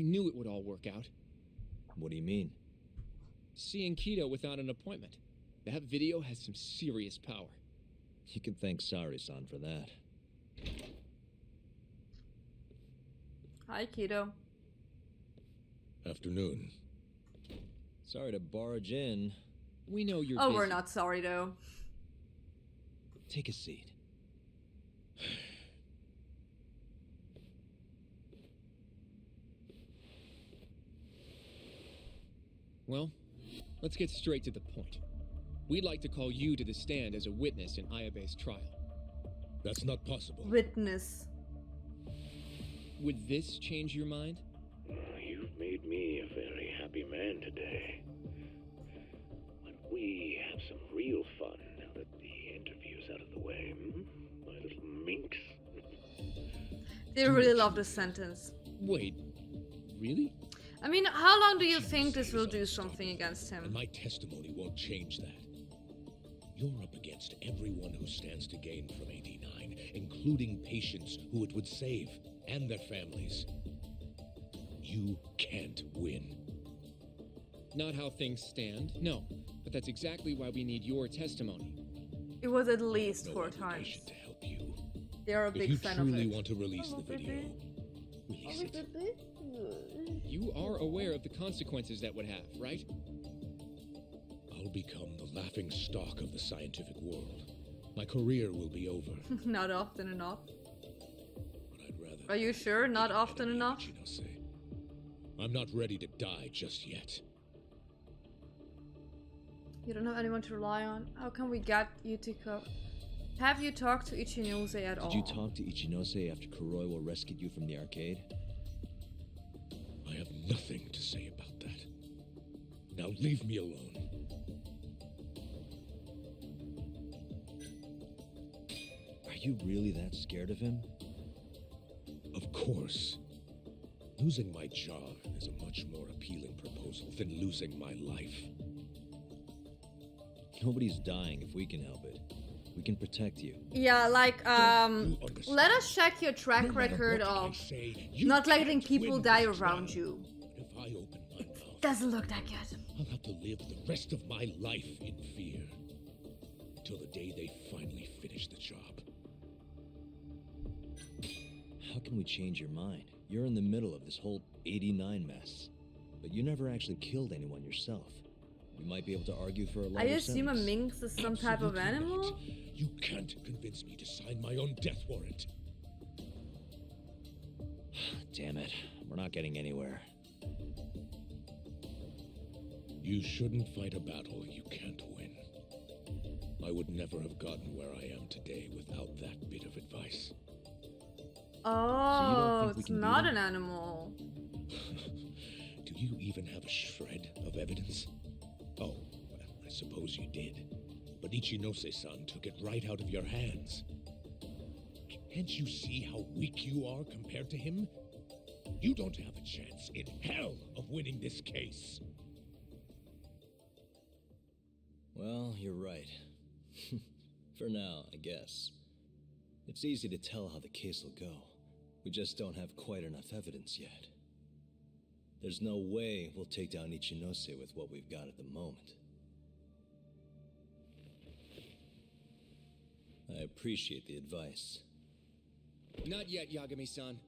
I knew it would all work out. What do you mean? Seeing Kaito without an appointment. That video has some serious power. You can thank Saori-san for that. Hi, Kaito. Afternoon. Sorry to barge in. We know you're Oh, busy. we're not sorry though. Take a seat. Well, let's get straight to the point. We'd like to call you to the stand as a witness in Ayabe's trial. That's not possible. Witness. Would this change your mind? You've made me a very happy man today. Why don't we have some real fun now that the interview's out of the way, hmm? My little minx. They really love this sentence. Wait, really? I mean, how long do you think this will do something against him? And him? my testimony won't change that. You're up against everyone who stands to gain from 89, including patients who it would save and their families. You can't win. Not how things stand, no. But that's exactly why we need your testimony. It was at least No four obligation times. to help you. They are a If big you fan of truly want to release the video, release it. You are aware of the consequences that would have, right? I'll become the laughing stock of the scientific world. My career will be over, Not often enough. but I'd rather. Are you sure? Not often enough? of Ichinose. I'm not ready to die just yet. You don't have anyone to rely on. How can we get you to co- Have you talked to Ichinose at all? Did you talk to Ichinose after Kuroiwa rescued you from the arcade? I have nothing to say about that. Now leave me alone. Are you really that scared of him? Of course. Losing my job is a much more appealing proposal than losing my life. Nobody's dying if we can help it. We can protect you. Yeah, like um let us check your track No record of say, not letting people die around trial. you. Doesn't look that good. I'll have to live the rest of my life in fear. Till the day they finally finish the job. How can we change your mind? You're in the middle of this whole 89 mess. But you never actually killed anyone yourself. You might be able to argue for a a I I assume a sentence. minx is some type of animal? not. You can't convince me to sign my own death warrant. Damn it. We're not getting anywhere. You shouldn't fight a battle you can't win. I would never have gotten where I am today without that bit of advice. Oh, we it's not an animal. Do you even have a shred of evidence? Oh, well, I suppose you did. But Ichinose-san took it right out of your hands. Can't you see how weak you are compared to him? You don't have a chance in hell of winning this case. Well, you're right. For now, I guess. It's easy to tell how the case will go. We just don't have quite enough evidence yet. There's no way we'll take down Ichinose with what we've got at the moment. I appreciate the advice. Not yet, Yagami-san.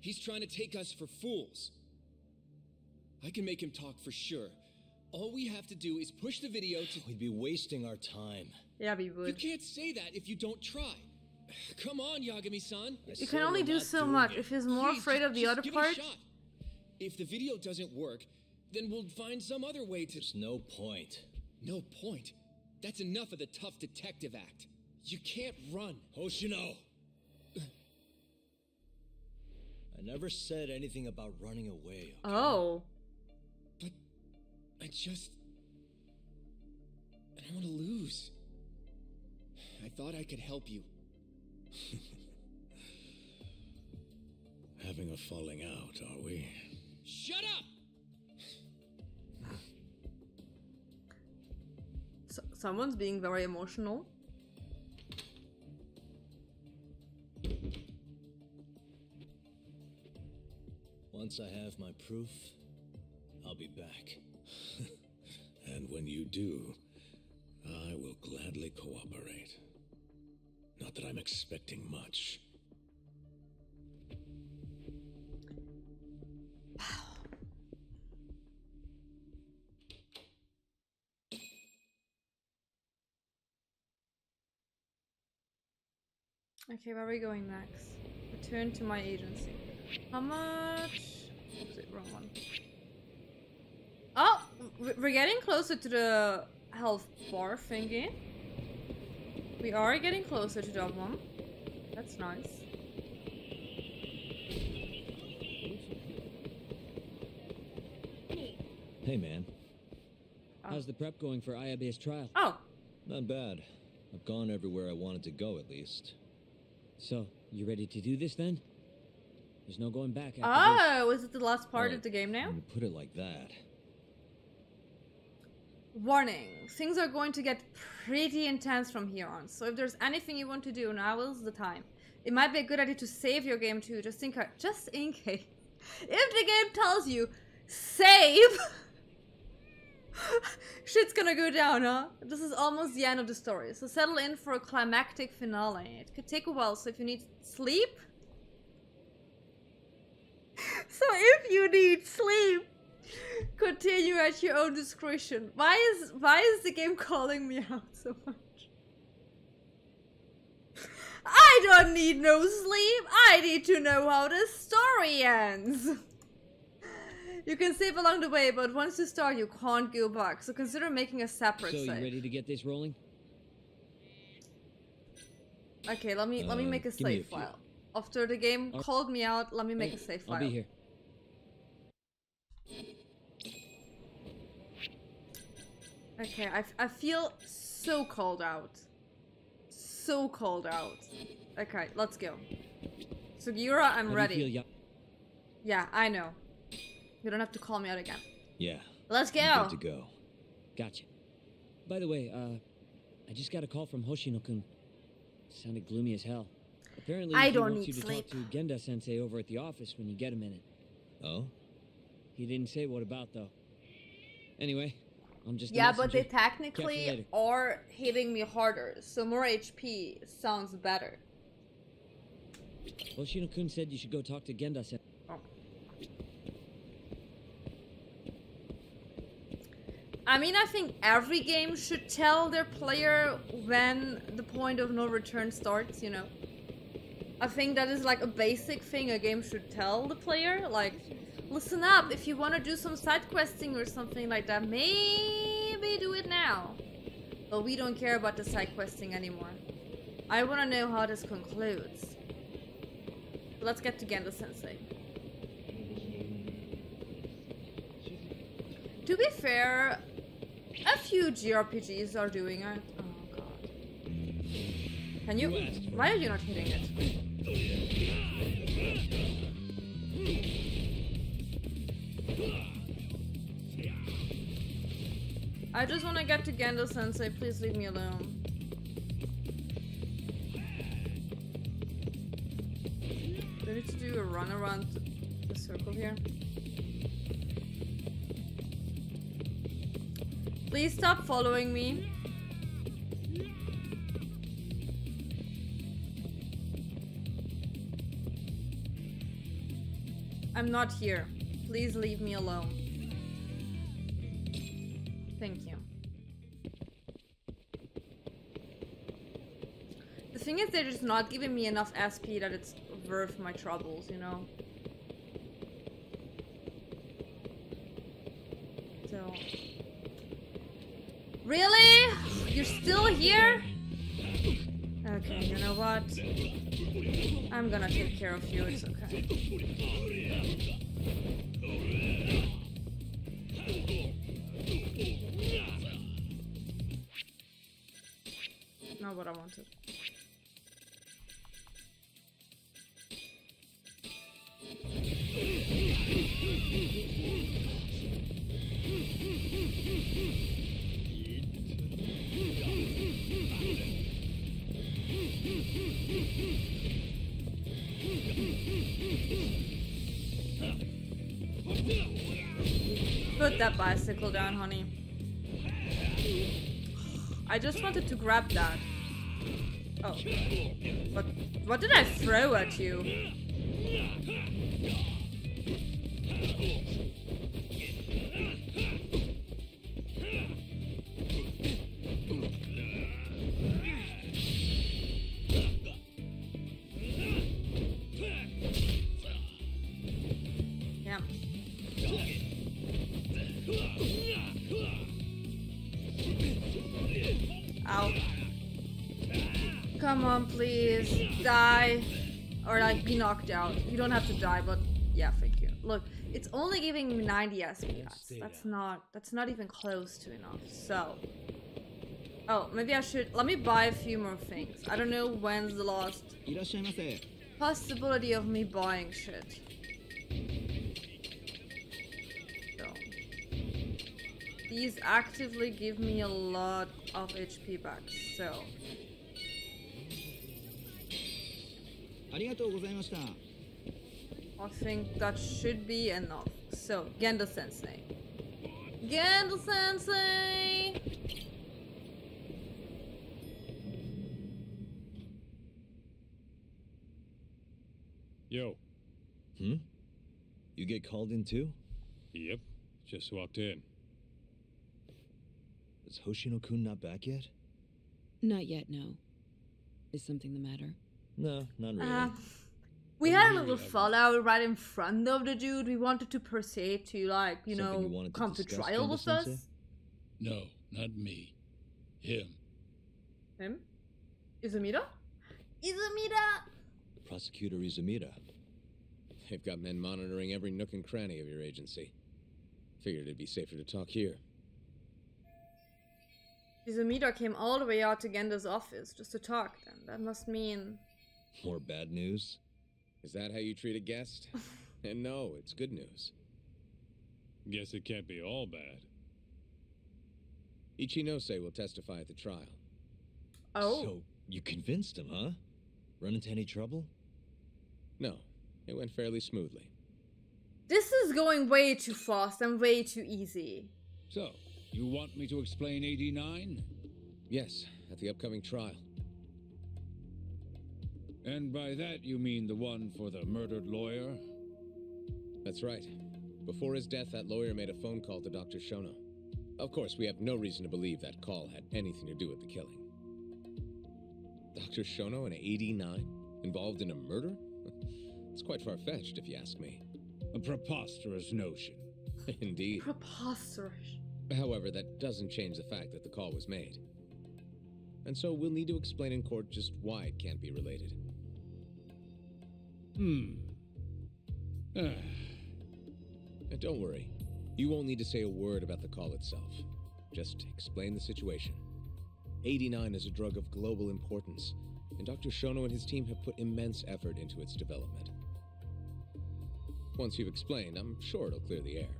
He's trying to take us for fools. I can make him talk for sure. All we have to do is push the video to. We'd be wasting our time. Yeah, we You can't say that if you don't try. Come on, Yagami-san. You can only do so much. it. If he's more Please, afraid of the other give it a part. If the video doesn't work, then we'll find some other way to. There's no point. No point. That's enough of the tough detective act. You can't run. Hoshino! I never said anything about running away. okay? oh, But I just. I don't want to lose. I thought I could help you. Having a falling out, are we? Shut up! S- someone's being very emotional. Once I have my proof, I'll be back. When you do, I will gladly cooperate. Not that I'm expecting much. Okay, where are we going next? Return to my agency. How much? Oops, wrong one. Oh, we're getting closer to the health bar thingy. We are getting closer to one. That's nice. Hey, man. Oh. How's the prep going for Ayabe's trial? Oh, Not bad. I've gone everywhere I wanted to go, at least. So, you ready to do this then? There's no going back after oh, is it the last part Oh, of the game now? You put it like that. Warning, things are going to get pretty intense from here on. So if there's anything you want to do, now is the time. It might be a good idea to save your game too, just in ca- just in case. If the game tells you save, shit's gonna go down, huh? This is almost the end of the story. So settle in for a climactic finale. It could take a while, so if you need sleep. So if you need sleep, continue at your own discretion. Why is why is the game calling me out so much? I don't need no sleep. I need to know how the story ends. You can save along the way, but once you start, you can't go back. So consider making a separate. So, you save. ready to get this rolling? Okay, let me let me Uh, make a save file. After the game Al- called me out, let me make a save file. I'll be here. Okay, I, f- I feel so called out. So called out. Okay, let's go. Sugiura, I'm How ready. feel, Ya- Yeah, I know. You don't have to call me out again. Yeah. Let's go. I'm good to go. Gotcha. By the way, uh, I just got a call from Hoshino-kun. Sounded gloomy as hell. Apparently, I he don't wants need you to sleep. talk to Genda-sensei over at the office when you get a minute. Oh? He didn't say what about though. Anyway, I'm just. Yeah, but they technically are hitting me harder, so more HP sounds better. Hoshino-kun said you should go talk to Genda-sensei. I mean, I think every game should tell their player when the point of no return starts, you know. I think that is like a basic thing a game should tell the player. Like, listen up, if you want to do some side questing or something like that, maybe do it now. But we don't care about the side questing anymore. I want to know how this concludes. Let's get to Genda Sensei. To be fair, a few JRPGs are doing it. Oh god. Can you? Why are you not hitting it? I just want to get to Genda Sensei. Please leave me alone. Do I need to do a run around the circle here? Please stop following me. I'm not here. Please leave me alone. Thank you. Thing is, they're just not giving me enough SP that it's worth my troubles, you know? So. Really? You're still here? Okay, you know what? I'm gonna take care of you, it's okay. Put that bicycle down, honey. I just wanted to grab that. Oh. What, what did I throw at you? knocked out. You don't have to die, but yeah, thank you. Look, it's only giving me 90 SP. That's, that's not that's not even close to enough. So Oh, maybe I should let me buy a few more things. I don't know when's the last possibility of me buying shit. These actively give me a lot of HP back, so I think that should be enough. So, Genda sensei. Genda sensei! Yo. Hmm? You get called in too? Yep. Just walked in. Is Hoshino-kun not back yet? Not yet, no. Is something the matter? No, not really. Uh, we had a little fallout right in front of the dude. We wanted to proceed to, like, you Something you know, wanted to come to discuss, trial with us. No, not me. Him. Him? Izumida? Izumida! Prosecutor Izumida. They've got men monitoring every nook and cranny of your agency. Figured it'd be safer to talk here. Izumida came all the way out to Genda's office just to talk then. That must mean. More bad news? Is that how you treat a guest? and no, it's good news. Guess it can't be all bad. Ichinose will testify at the trial. Oh. So, you convinced him, huh? Run into any trouble? No, it went fairly smoothly. This is going way too fast and way too easy. So, you want me to explain 89? Yes, at the upcoming trial. And by that you mean the one for the murdered lawyer? That's right. Before his death, that lawyer made a phone call to Dr. Shono. Of course, we have no reason to believe that call had anything to do with the killing. Dr. Shono, in 89, involved in a murder? it's quite far fetched, if you ask me. A preposterous notion. Indeed. Preposterous. However, that doesn't change the fact that the call was made. And so we'll need to explain in court just why it can't be related. Hmm. Ah, don't worry, you won't need to say a word about the call itself. Just explain the situation. 89 is a drug of global importance, and Dr. Shono and his team have put immense effort into its development. Once you've explained, I'm sure it'll clear the air.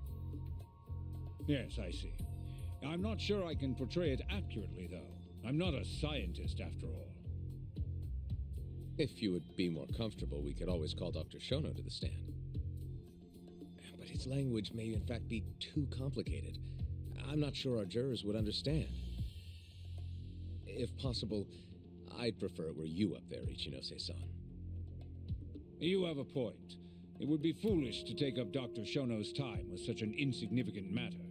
yes, I see. I'm not sure I can portray it accurately, though. I'm not a scientist, after all. If you would be more comfortable, we could always call Dr. Shono to the stand. But his language may in fact be too complicated. I'm not sure our jurors would understand. If possible, I'd prefer it were you up there, Ichinose-san. You have a point. It would be foolish to take up Dr. Shono's time with such an insignificant matter.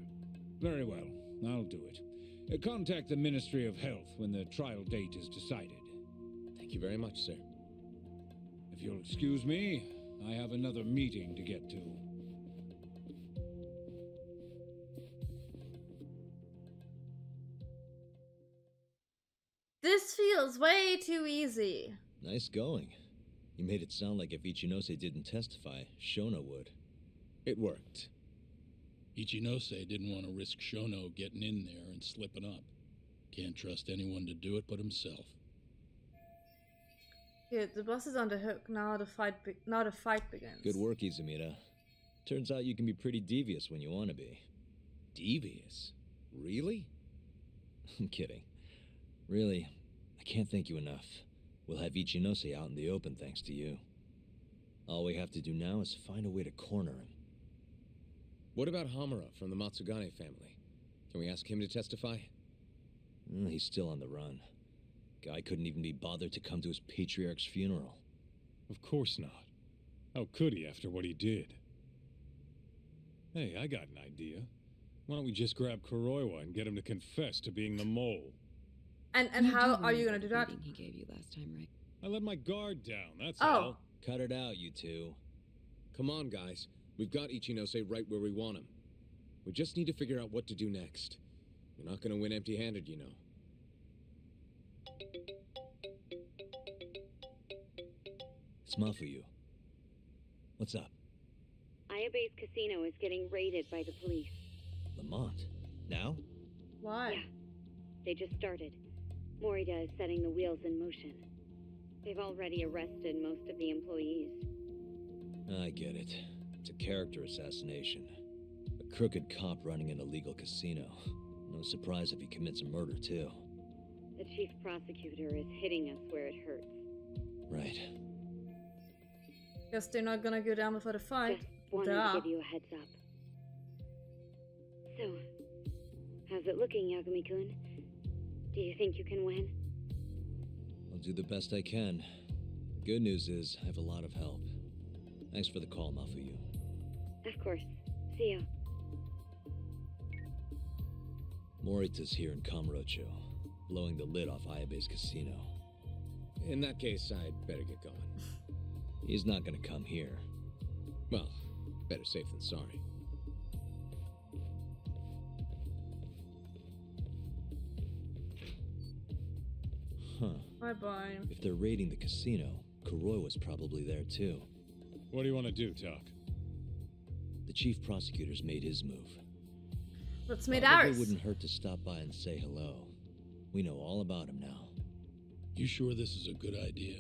Very well, I'll do it. Contact the Ministry of Health when the trial date is decided. Thank you very much, sir. If you'll excuse me, I have another meeting to get to. This feels way too easy. Nice going. You made it sound like if Ichinose didn't testify, Shono would. It worked. Ichinose didn't want to risk Shono getting in there and slipping up. Can't trust anyone to do it but himself. Good, the boss is on the hook. Now the fight be- now the fight begins. Good work, Izumida. Turns out you can be pretty devious when you want to be. Devious? Really? I'm kidding. Really, I can't thank you enough. We'll have Ichinose out in the open thanks to you. All we have to do now is find a way to corner him. What about Hamura from the Matsugane family? Can we ask him to testify? Mm, he's still on the run. Guy couldn't even be bothered to come to his patriarch's funeral. Of course not. How could he after what he did? Hey, I got an idea. Why don't we just grab Kuroiwa and get him to confess to being the mole? And and You how are you gonna do the that? he gave you last time, right? I let my guard down, that's Oh. all. Cut it out, you two. Come on, guys. We've got Ichinose right where we want him. We just need to figure out what to do next. You're not going to win empty handed, you know. It's Mafuyu. What's up? Ayabe's casino is getting raided by the police. Lamont? Now? Why? Yeah. They just started. Morita is setting the wheels in motion. They've already arrested most of the employees. I get it. It's a character assassination. A crooked cop running an illegal casino. No surprise if he commits a murder, too. The chief prosecutor is hitting us where it hurts. Right. Guess they're not gonna go down before the fight. Just wanted Duh. to give you a heads up. So, how's it looking, Yagami-kun? Do you think you can win? I'll do the best I can. The good news is, I have a lot of help. Thanks for the call, Mafuyu. Of course. See you. Morita's here in Kamurocho, blowing the lid off Ayabe's casino. In that case, I'd better get going. He's not gonna come here. Well, better safe than sorry. Huh. Bye bye. If they're raiding the casino, Kuroi was probably there too. What do you want to do, Doc? The chief prosecutor's made his move. Let's meet Probably ours. It wouldn't hurt to stop by and say hello. We know all about him now. You sure this is a good idea?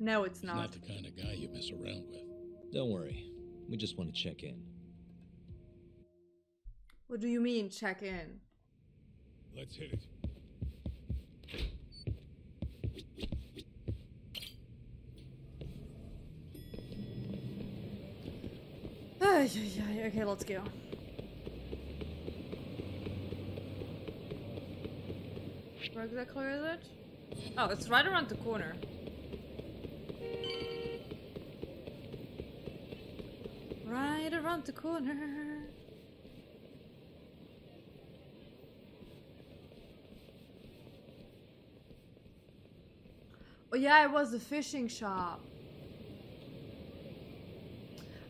No, it's He's not. not the kind of guy you mess around with. Don't worry. We just want to check in. What do you mean, check in? Let's hit it. Ay, ay, ay. Okay, let's go. Where exactly is it? Oh, it's right around the corner. Right around the corner. Oh yeah, it was the fishing shop.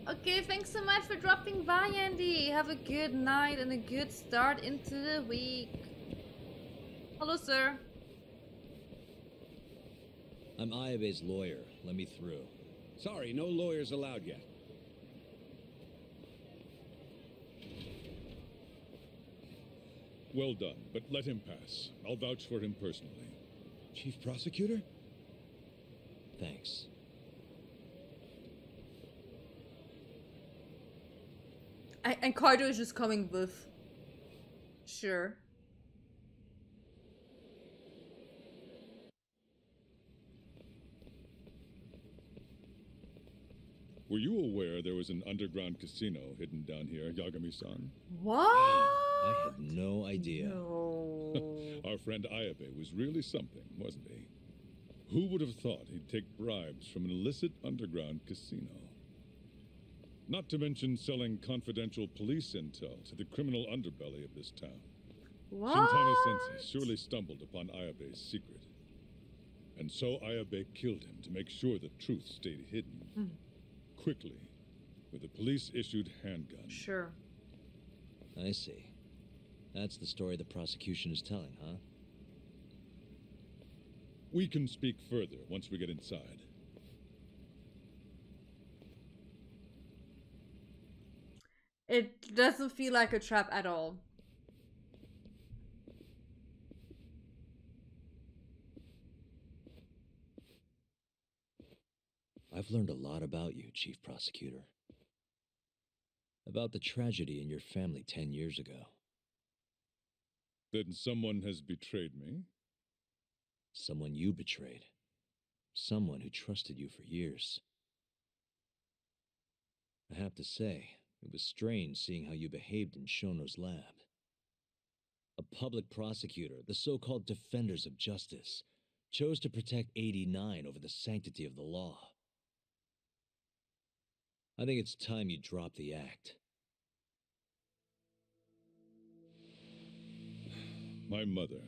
Okay, thanks so much for dropping by, Andy. Have a good night and a good start into the week. Hello, sir. I'm Ayabe's lawyer. Let me through. Sorry, no lawyers allowed yet. Well done, but let him pass. I'll vouch for him personally. Chief Prosecutor? Thanks. I, and Kaito is just coming with. Sure. Were you aware there was an underground casino hidden down here, Yagami-san? What? I had no idea. No. Our friend Ayabe was really something, wasn't he? Who would have thought he'd take bribes from an illicit underground casino? Not to mention selling confidential police intel to the criminal underbelly of this town. Shintani Sensei surely stumbled upon Ayabe's secret. And so Ayabe killed him to make sure the truth stayed hidden. Hmm. Quickly, with a police issued handgun. Sure. I see. That's the story the prosecution is telling, huh? We can speak further once we get inside. It doesn't feel like a trap at all. I've learned a lot about you, Chief Prosecutor. About the tragedy in your family ten years ago. Then someone has betrayed me? Someone you betrayed. Someone who trusted you for years. I have to say, It was strange seeing how you behaved in Shono's lab. A public prosecutor, the so called defenders of justice, chose to protect 89 over the sanctity of the law. I think it's time you drop the act. My mother,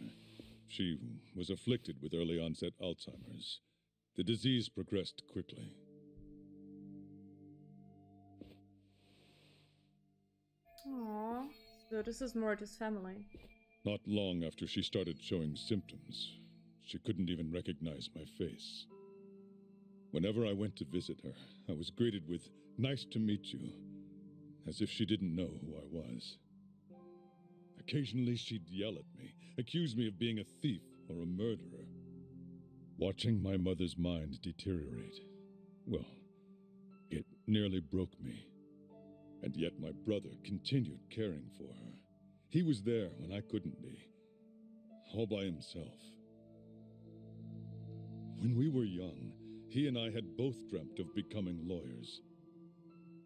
she was afflicted with early onset Alzheimer's. The disease progressed quickly. Aww. So this is Morita's family. Not long after she started showing symptoms, she couldn't even recognize my face. Whenever I went to visit her, I was greeted with, Nice to meet you, as if she didn't know who I was. Occasionally, she'd yell at me, accuse me of being a thief or a murderer. Watching my mother's mind deteriorate, well, it nearly broke me. And yet my brother continued caring for her. He was there when I couldn't be, all by himself. When we were young, he and I had both dreamt of becoming lawyers.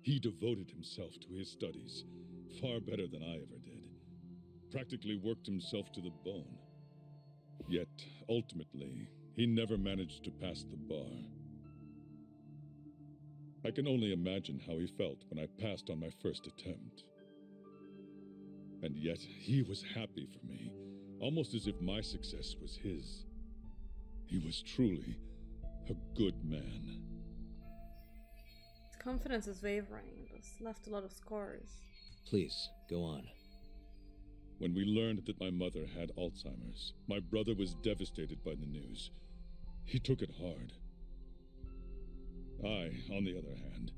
He devoted himself to his studies, far better than I ever did. Practically worked himself to the bone. Yet, ultimately, he never managed to pass the bar. I can only imagine how he felt when I passed on my first attempt. And yet, he was happy for me, almost as if my success was his. He was truly a good man. His confidence is wavering. It's left a lot of scars. Please, go on. When we learned that my mother had Alzheimer's, my brother was devastated by the news. He took it hard. I, on the other hand,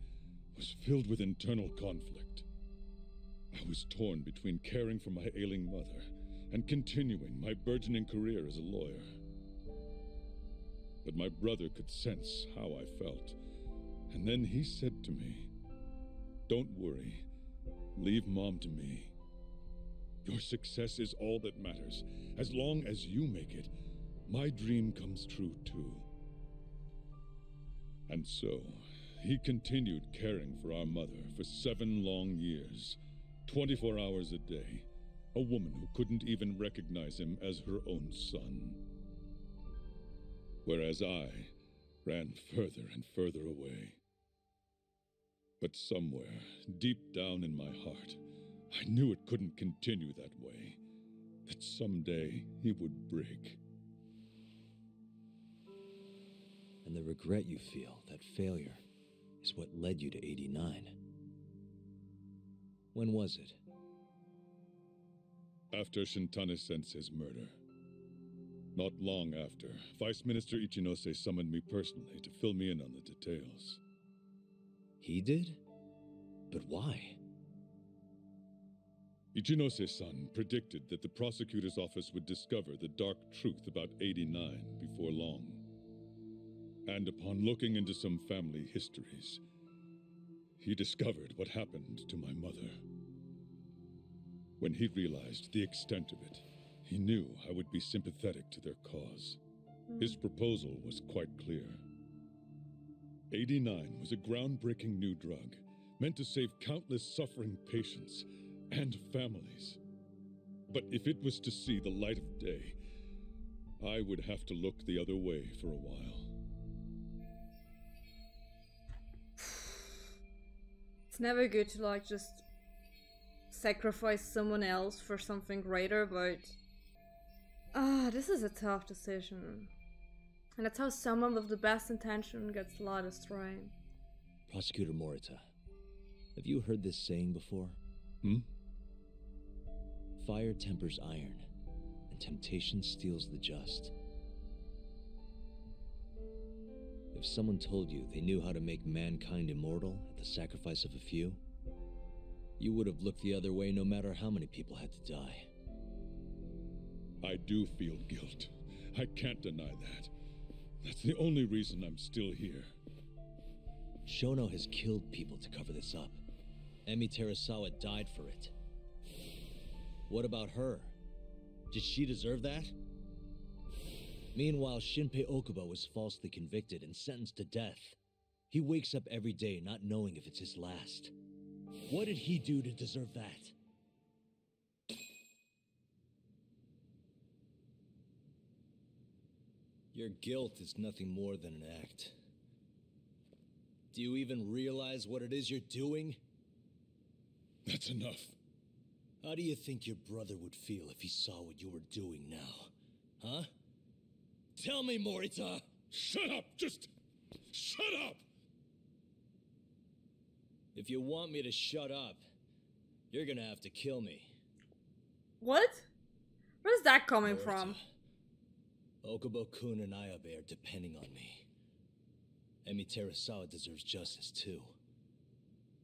was filled with internal conflict. I was torn between caring for my ailing mother and continuing my burgeoning career as a lawyer. But my brother could sense how I felt, and then he said to me, Don't worry, leave Mom to me. Your success is all that matters. As long as you make it, my dream comes true too. And so, he continued caring for our mother for seven long years, 24 hours a day, a woman who couldn't even recognize him as her own son. Whereas I ran further and further away. But somewhere, deep down in my heart, I knew it couldn't continue that way. That someday he would break. And the regret you feel, that failure, is what led you to 89. When was it? After Shintani Sensei's murder. Not long after, Vice Minister Ichinose summoned me personally to fill me in on the details. He did? But why? Ichinose-san predicted that the prosecutor's office would discover the dark truth about 89 before long. And upon looking into some family histories, he discovered what happened to my mother. When he realized the extent of it, he knew I would be sympathetic to their cause. His proposal was quite clear. 89 was a groundbreaking new drug meant to save countless suffering patients and families. But if it was to see the light of day, I would have to look the other way for a while. It's never good to like just sacrifice someone else for something greater, but ah, this is a tough decision. And that's how someone with the best intention gets led astray. Prosecutor Morita, have you heard this saying before? Hmm? Fire tempers iron, and temptation steals the just. If someone told you they knew how to make mankind immortal at the sacrifice of a few, you would have looked the other way no matter how many people had to die. I do feel guilt. I can't deny that. That's the only reason I'm still here. Shono has killed people to cover this up. Emi Terasawa died for it. What about her? Did she deserve that? Meanwhile, Shinpei Okubo was falsely convicted and sentenced to death. He wakes up every day not knowing if it's his last. What did he do to deserve that? Your guilt is nothing more than an act. Do you even realize what it is you're doing? That's enough. How do you think your brother would feel if he saw what you were doing now? Huh? Tell me, Morita! Shut up! Just shut up! If you want me to shut up, you're gonna have to kill me. What? Where's that coming from? Okubo-kun and Ayabe are depending on me. Emi Terasawa deserves justice too.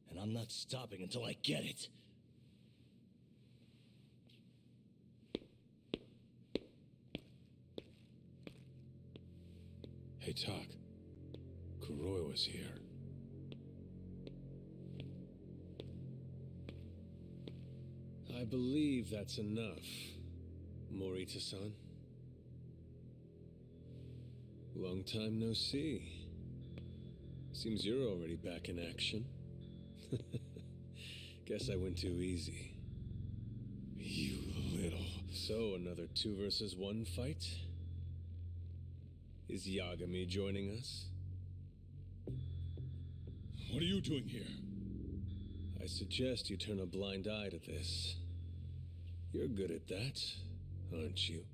And I'm not stopping until I get it. Hey, Tak. Kuroi was here. I believe that's enough, Morita-san. Long time no see. Seems you're already back in action. Guess I went too easy. You little... So, another two versus one fight? Is Yagami joining us? What are you doing here? I suggest you turn a blind eye to this. You're good at that, aren't you?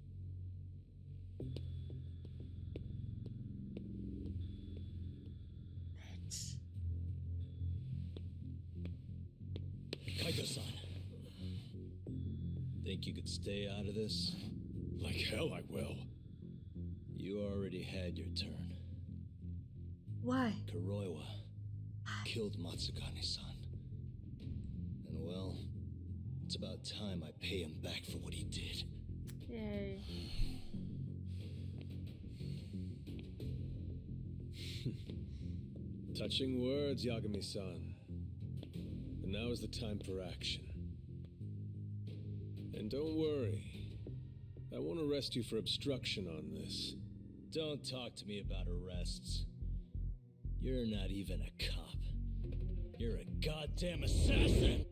This? Like hell I will. You already had your turn. Why? Kuroiwa killed Matsugane-san. And well, it's about time I pay him back for what he did. Yay. Touching words, Yagami-san. But now is the time for action. And don't worry. I won't arrest you for obstruction on this. Don't talk to me about arrests. You're not even a cop. You're a goddamn assassin!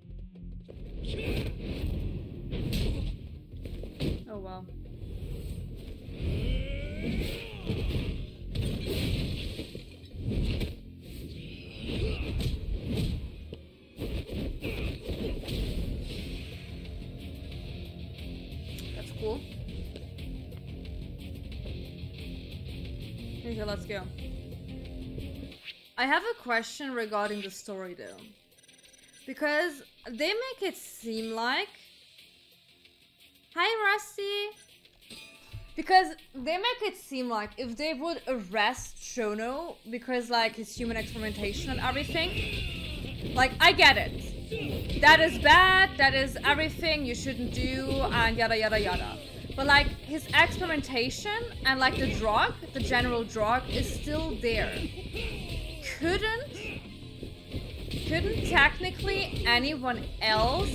Oh well. I have a question regarding the story though. Because they make it seem like. Hi, Rusty! Because they make it seem like if they would arrest Shono because, like, his human experimentation and everything. Like, I get it. That is bad, that is everything you shouldn't do, and yada yada yada. But, like, his experimentation and, like, the drug, the general drug, is still there. Couldn't couldn't technically anyone else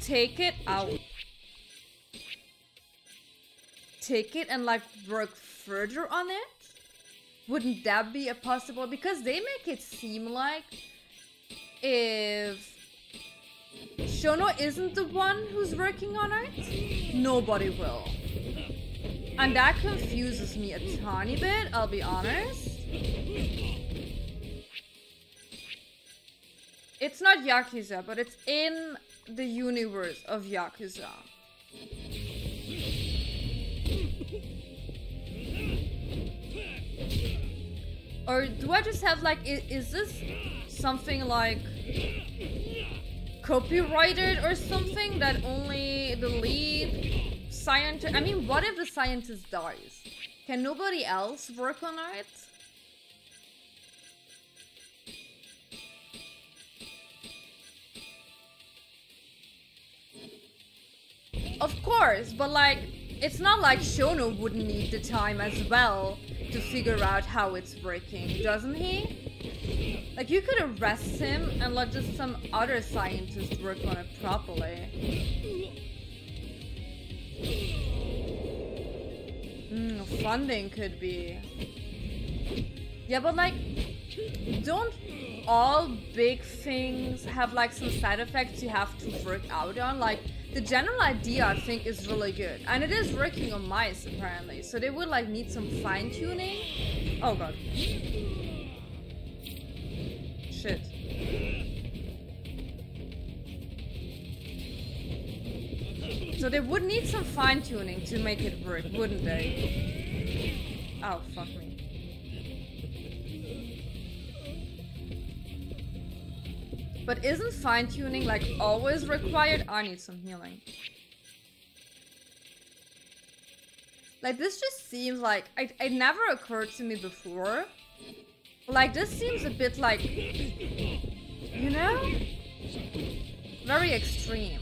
take it out? Take it and like work further on it? Wouldn't that be a possible? Because they make it seem like if Shono isn't the one who's working on it, nobody will. And that confuses me a tiny bit, I'll be honest. It's not Yakuza, but it's in the universe of Yakuza. Or do I just have like, is, is this something like copyrighted or something that only the lead scientist, I mean, what if the scientist dies? Can nobody else work on it? Of course, but like, it's not like Shono wouldn't need the time as well to figure out how it's working, doesn't he? Like, you could arrest him and let just some other scientist work on it properly. Hmm, funding could be. Yeah, but like, don't all big things have like some side effects you have to work out on? Like the general idea I think is really good. And it is working on mice apparently. So they would like need some fine tuning. Oh god. Shit. So they would need some fine tuning to make it work, wouldn't they? Oh, fuck me. But isn't fine tuning like always required? I need some healing. Like this just seems like it, it never occurred to me before. Like this seems a bit like you know? Very extreme.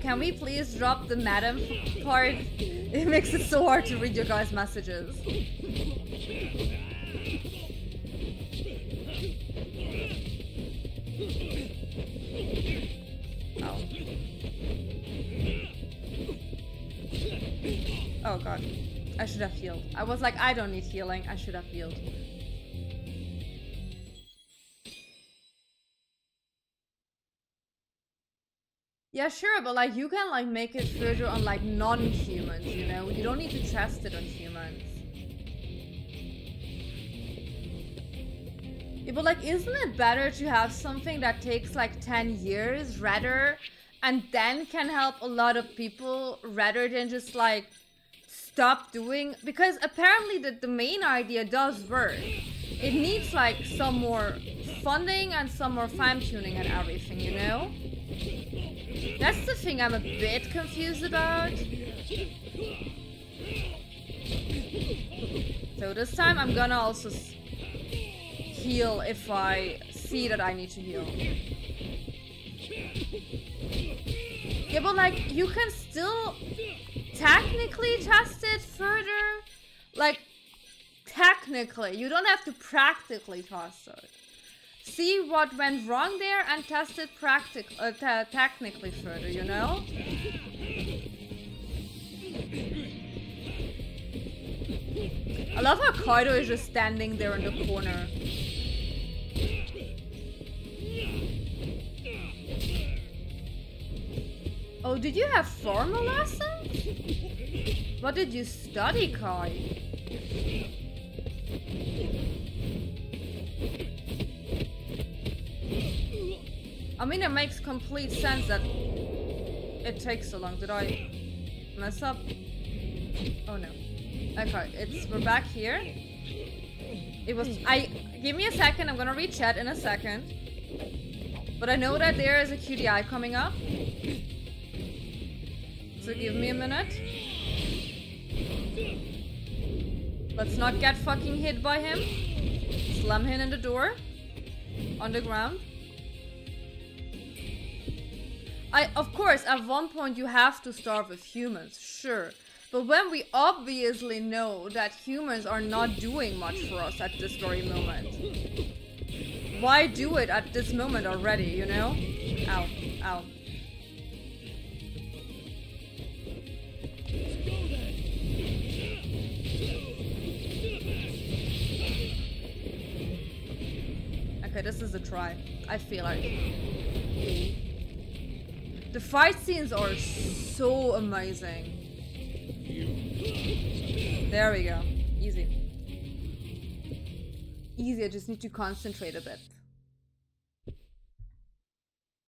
Can we please drop the madam part? It makes it so hard to read your guys' messages. Oh. Oh god. I should have healed. I was like, I don't need healing. I should have healed. Yeah, sure, but like you can like make it further on like non-humans, you know? You don't need to test it on humans. Yeah, but like isn't it better to have something that takes like 10 years rather and then can help a lot of people rather than just like stop doing because apparently the, the main idea does work. It needs like some more funding and some more fine tuning and everything, you know? That's the thing I'm a bit confused about. So this time I'm gonna also heal if I see that I need to heal. Yeah, but like you can still technically test it further. Like technically, you don't have to practically test it. See what went wrong there and test it practic uh, technically further, you know? I love how Kaito is just standing there in the corner. Oh, did you have formal lessons? What did you study, Kai? I mean, it makes complete sense that it takes so long. Did I mess up? Oh no. Okay, it's we're back here. It was I give me a second, I'm gonna read chat in a second. But I know that there is a QTE coming up. So give me a minute. Let's not get fucking hit by him. Slam him in the door. On the ground. I, of course, at one point you have to start with humans, sure. But when we obviously know that humans are not doing much for us at this very moment, why do it at this moment already, you know? Ow, ow. Okay, this is a try. I feel like. The fight scenes are so amazing. There we go. Easy. Easy, I just need to concentrate a bit.